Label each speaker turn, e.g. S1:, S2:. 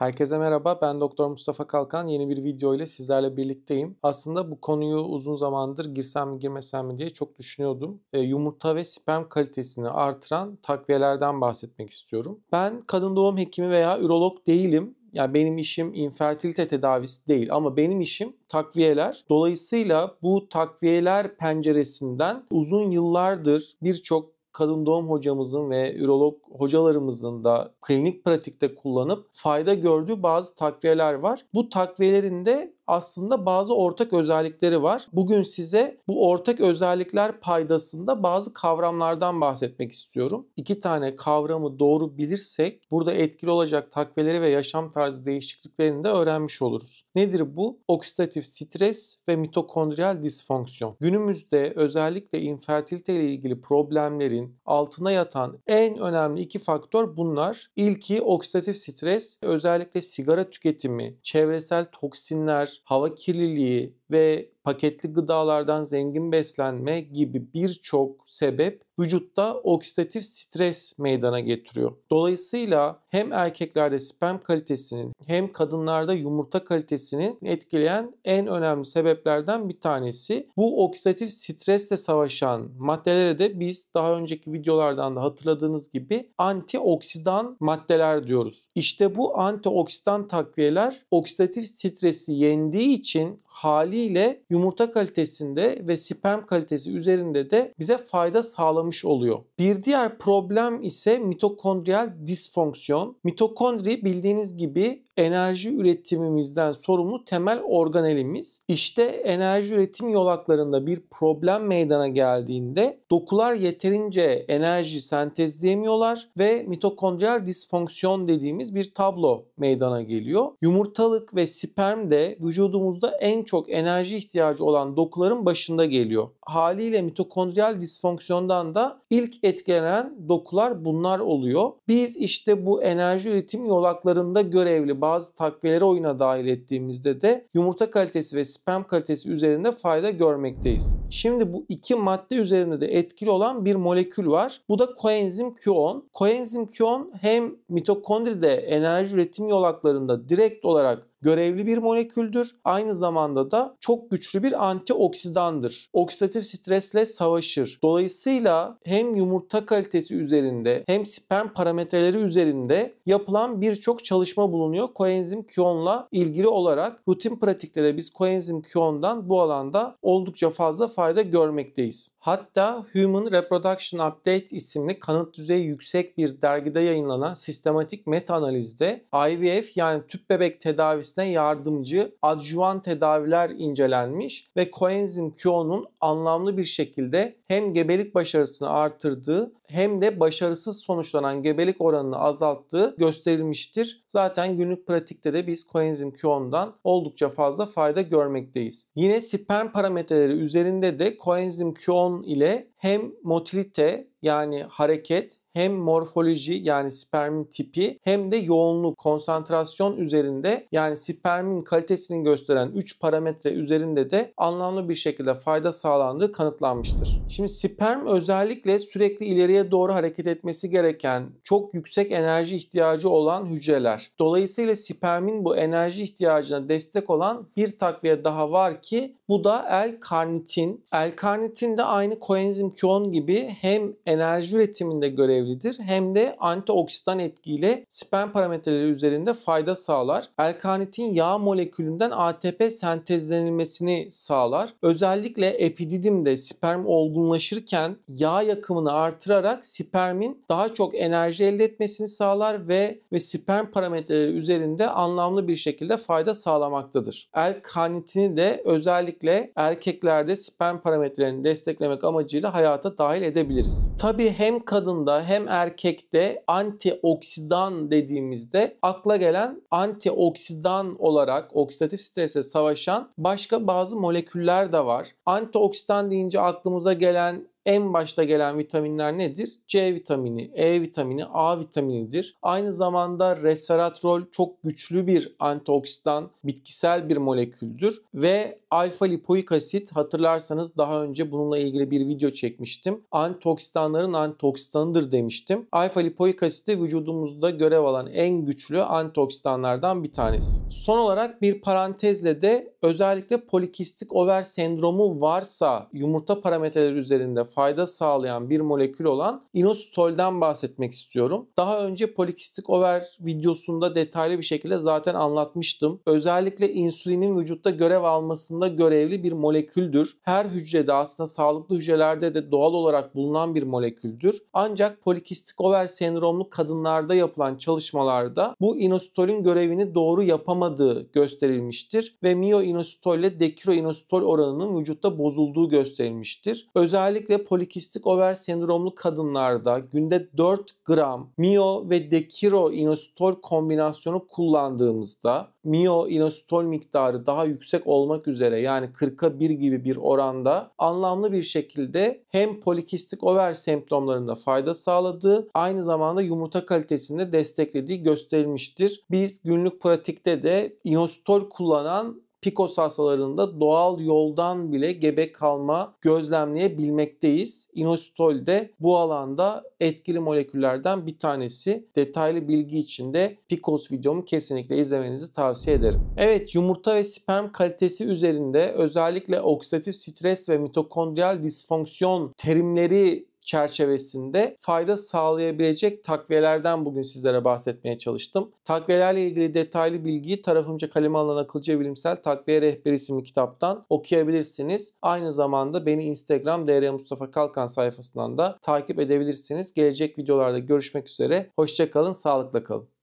S1: Herkese merhaba. Ben Doktor Mustafa Kalkan. Yeni bir video ile sizlerle birlikteyim. Aslında bu konuyu uzun zamandır girsem mi girmesem mi diye çok düşünüyordum. E, yumurta ve sperm kalitesini artıran takviyelerden bahsetmek istiyorum. Ben kadın doğum hekimi veya ürolog değilim. Yani benim işim infertilite tedavisi değil ama benim işim takviyeler. Dolayısıyla bu takviyeler penceresinden uzun yıllardır birçok kadın doğum hocamızın ve ürolog hocalarımızın da klinik pratikte kullanıp fayda gördüğü bazı takviyeler var. Bu takviyelerin de aslında bazı ortak özellikleri var. Bugün size bu ortak özellikler paydasında bazı kavramlardan bahsetmek istiyorum. İki tane kavramı doğru bilirsek burada etkili olacak takviyeleri ve yaşam tarzı değişikliklerini de öğrenmiş oluruz. Nedir bu? Oksidatif stres ve mitokondriyal disfonksiyon. Günümüzde özellikle infertilite ile ilgili problemlerin altına yatan en önemli iki faktör bunlar. İlki oksidatif stres, özellikle sigara tüketimi, çevresel toksinler, hava kirliliği ve paketli gıdalardan zengin beslenme gibi birçok sebep vücutta oksidatif stres meydana getiriyor. Dolayısıyla hem erkeklerde sperm kalitesinin hem kadınlarda yumurta kalitesini etkileyen en önemli sebeplerden bir tanesi. Bu oksidatif stresle savaşan maddelere de biz daha önceki videolardan da hatırladığınız gibi antioksidan maddeler diyoruz. İşte bu antioksidan takviyeler oksidatif stresi yendiği için haliyle yumurta kalitesinde ve sperm kalitesi üzerinde de bize fayda sağlamış oluyor. Bir diğer problem ise mitokondriyal disfonksiyon. Mitokondri bildiğiniz gibi enerji üretimimizden sorumlu temel organelimiz. İşte enerji üretim yolaklarında bir problem meydana geldiğinde dokular yeterince enerji sentezleyemiyorlar ve mitokondriyal disfonksiyon dediğimiz bir tablo meydana geliyor. Yumurtalık ve sperm de vücudumuzda en çok enerji ihtiyacı olan dokuların başında geliyor. Haliyle mitokondriyal disfonksiyondan da ilk etkilenen dokular bunlar oluyor. Biz işte bu enerji üretim yolaklarında görevli bazı takviyeleri oyuna dahil ettiğimizde de yumurta kalitesi ve sperm kalitesi üzerinde fayda görmekteyiz. Şimdi bu iki madde üzerinde de etkili olan bir molekül var. Bu da koenzim Q10. Koenzim Q10 hem mitokondride enerji üretim yolaklarında direkt olarak görevli bir moleküldür. Aynı zamanda da çok güçlü bir antioksidandır. Oksidatif stresle savaşır. Dolayısıyla hem yumurta kalitesi üzerinde hem sperm parametreleri üzerinde yapılan birçok çalışma bulunuyor koenzim Q10'la ilgili olarak. Rutin pratikte de biz koenzim Q10'dan bu alanda oldukça fazla fayda görmekteyiz. Hatta Human Reproduction Update isimli kanıt düzeyi yüksek bir dergide yayınlanan sistematik meta analizde IVF yani tüp bebek tedavisi tedavisine yardımcı adjuvan tedaviler incelenmiş ve koenzim Q'nun anlamlı bir şekilde hem gebelik başarısını artırdığı hem de başarısız sonuçlanan gebelik oranını azalttığı gösterilmiştir. Zaten günlük pratikte de biz koenzim Q10'dan oldukça fazla fayda görmekteyiz. Yine sperm parametreleri üzerinde de koenzim Q10 ile hem motilite yani hareket hem morfoloji yani spermin tipi hem de yoğunluk, konsantrasyon üzerinde yani spermin kalitesini gösteren 3 parametre üzerinde de anlamlı bir şekilde fayda sağlandığı kanıtlanmıştır. Şimdi sperm özellikle sürekli ileriye doğru hareket etmesi gereken çok yüksek enerji ihtiyacı olan hücreler. Dolayısıyla spermin bu enerji ihtiyacına destek olan bir takviye daha var ki bu da L-karnitin. L-karnitin de aynı koenzim Q10 gibi hem enerji üretiminde görevlidir hem de antioksidan etkiyle sperm parametreleri üzerinde fayda sağlar. L-karnitin yağ molekülünden ATP sentezlenilmesini sağlar. Özellikle epididimde sperm olgunlaşırken yağ yakımını artırarak spermin daha çok enerji elde etmesini sağlar ve ve sperm parametreleri üzerinde anlamlı bir şekilde fayda sağlamaktadır. L-karnitini de özellikle erkeklerde sperm parametrelerini desteklemek amacıyla hayata dahil edebiliriz. Tabi hem kadında hem erkekte antioksidan dediğimizde akla gelen antioksidan olarak oksidatif strese savaşan başka bazı moleküller de var. Antioksidan deyince aklımıza gelen En başta gelen vitaminler nedir? C vitamini, E vitamini, A vitaminidir. Aynı zamanda resveratrol çok güçlü bir antioksidan, bitkisel bir moleküldür ve alfa lipoik asit hatırlarsanız daha önce bununla ilgili bir video çekmiştim. Antioksidanların antioksidanıdır demiştim. Alfa lipoik asit de vücudumuzda görev alan en güçlü antioksidanlardan bir tanesi. Son olarak bir parantezle de özellikle polikistik over sendromu varsa yumurta parametreleri üzerinde fayda sağlayan bir molekül olan inositolden bahsetmek istiyorum. Daha önce polikistik over videosunda detaylı bir şekilde zaten anlatmıştım. Özellikle insülinin vücutta görev almasında görevli bir moleküldür. Her hücrede aslında sağlıklı hücrelerde de doğal olarak bulunan bir moleküldür. Ancak polikistik over sendromlu kadınlarda yapılan çalışmalarda bu inositolün görevini doğru yapamadığı gösterilmiştir ve mioinositol ile dekroinositol oranının vücutta bozulduğu gösterilmiştir. Özellikle polikistik over sendromlu kadınlarda günde 4 gram mio ve dekroinositol kombinasyonu kullandığımızda mio inositol miktarı daha yüksek olmak üzere yani 40'a 1 gibi bir oranda anlamlı bir şekilde hem polikistik over semptomlarında fayda sağladığı aynı zamanda yumurta kalitesinde desteklediği gösterilmiştir. Biz günlük pratikte de inositol kullanan PCOS hastalarında doğal yoldan bile gebe kalma gözlemleyebilmekteyiz. İnositol de bu alanda etkili moleküllerden bir tanesi. Detaylı bilgi için de PCOS videomu kesinlikle izlemenizi tavsiye ederim. Evet yumurta ve sperm kalitesi üzerinde özellikle oksidatif stres ve mitokondriyal disfonksiyon terimleri çerçevesinde fayda sağlayabilecek takviyelerden bugün sizlere bahsetmeye çalıştım. Takviyelerle ilgili detaylı bilgiyi tarafımca kaleme alan akılcı bilimsel takviye rehberi isimli kitaptan okuyabilirsiniz. Aynı zamanda beni Instagram DR Mustafa Kalkan sayfasından da takip edebilirsiniz. Gelecek videolarda görüşmek üzere. Hoşçakalın, sağlıkla kalın.